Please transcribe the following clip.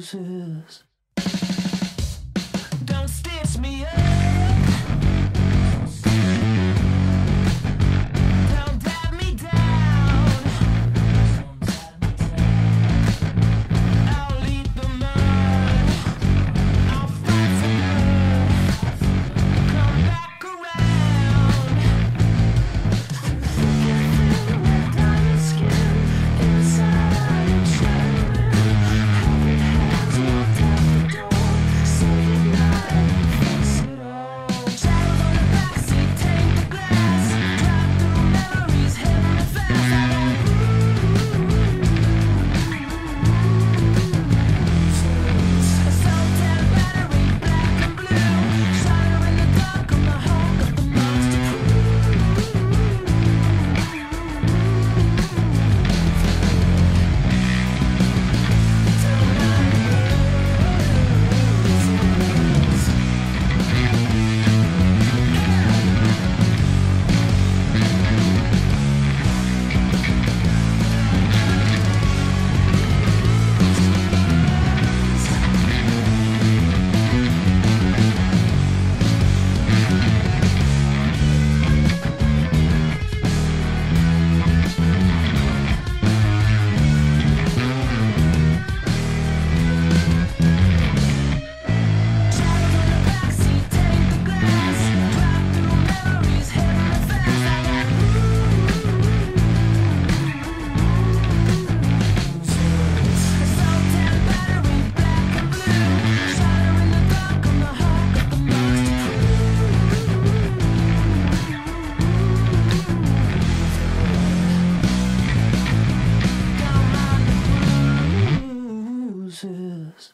roses. roses.